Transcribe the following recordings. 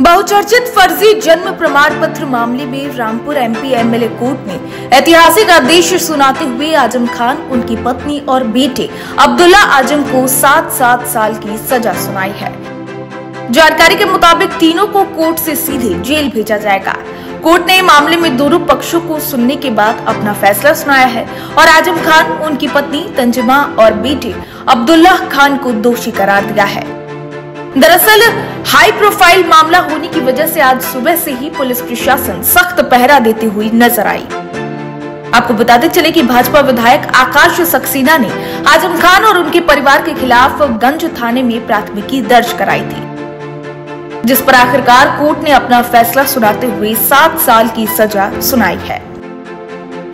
बहुचर्चित फर्जी जन्म प्रमाण पत्र मामले में रामपुर एमपी एमएलए कोर्ट ने ऐतिहासिक आदेश सुनाते हुए आज़म खान, उनकी पत्नी और बेटे अब्दुल्ला आज़म को सात सात साल की सजा सुनाई है। जानकारी के मुताबिक तीनों को कोर्ट से सीधे जेल भेजा जाएगा। कोर्ट ने मामले में दोनों पक्षों को सुनने के बाद अपना फैसला सुनाया है और आज़म खान, उनकी पत्नी, तंजमा और बेटे अब्दुल्ला खान को दोषी करार दिया है। दरअसल हाई प्रोफ़ाइल मामला होने की वजह से आज सुबह से ही पुलिस प्रशासन सख्त पहरा देते हुई नज़र आई। आपको बताते चले कि भाजपा विधायक आकाश सक्सेना ने आज़म खान और उनके परिवार के खिलाफ गंज थाने में प्राथमिकी दर्ज कराई थी। जिस पर आखिरकार कोर्ट ने अपना फैसला सुनाते हुए सात साल की सजा सुनाई है।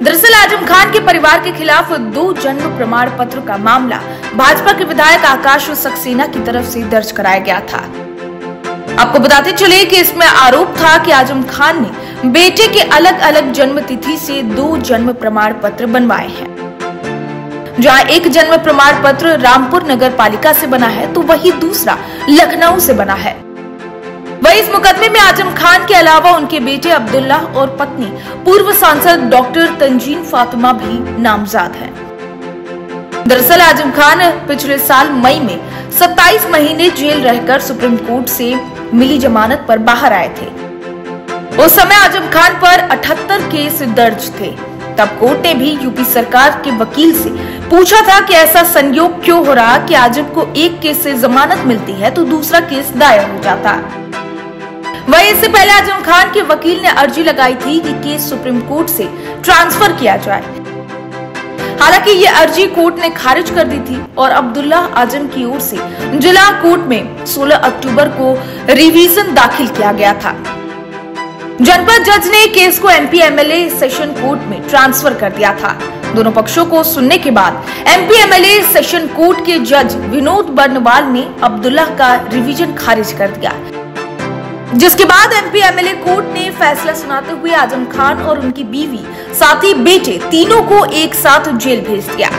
दरअसल आज़म खान के परिवार के खिलाफ दो जन्म प्रमाण पत्र का मामला भाजपा के विधायक आकाश सक्सेना की तरफ़ से दर्ज कराया गया था। आपको बताते चले कि इसमें आरोप था कि आज़म खान ने बेटे के अलग अलग जन्म तिथि से दो जन्म प्रमाण पत्र बनवाए हैं। जहाँ एक जन्म प्रमाण पत्र रामपुर नगर पालिका से बना है तो वही दूसरा लखनऊ से बना है। वही इस मुकदमे में आज़म खान के अलावा उनके बेटे अब्दुल्ला और पत्नी, पूर्व सांसद डॉक्टर तंजीन फातिमा भी नामजद हैं। दरअसल आज़म खान पिछले साल मई में 27 महीने जेल रहकर सुप्रीम कोर्ट से मिली जमानत पर बाहर आए थे। उस समय आज़म खान पर 78 केस दर्ज थे। तब कोर्ट ने भी यूपी सरकार के वकील से पूछा था कि ऐसा संयोग क्यों हो रहा कि आज़म को एक केस से जमानत मिलती है तो दूसरा केस दायर हो जाता। वही इससे पहले आज़म खान के वकील ने अर्जी लगाई थी कि केस सुप्रीम कोर्ट से ट्रांसफ़र किया जाए। हालाँकि ये अर्जी कोर्ट ने खारिज कर दी थी और अब्दुल्ला आज़म की ओर से जिला कोर्ट में 16 अक्टूबर को रिवीजन दाखिल किया गया था। जनपद जज ने केस को एमपी एमएलए सेशन कोर्ट में ट्रांसफ़र कर दिया था। दोनों पक्षों को सुनने के बाद एमपी एमएलए सेशन कोर्ट के जज विनोद बर्नवाल ने अब्दुल्ला का रिवीजन खारिज कर दिया। जिसके बाद एमपी एमएलए कोर्ट ने फैसला सुनाते हुए आज़म खान और उनकी बीवी, साथ ही बेटे, तीनों को एक साथ जेल भेज दिया।